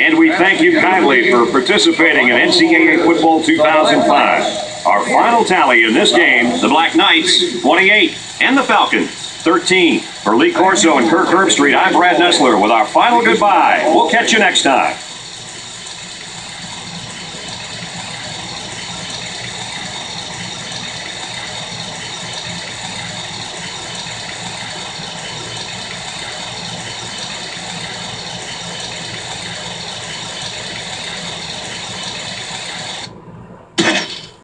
And we thank you kindly for participating in NCAA Football 2005. Our final tally in this game, the Black Knights 28 and the Falcons 13. For Lee Corso and Kirk Herbstreit, I'm Brad Nessler with our final goodbye. We'll catch you next time.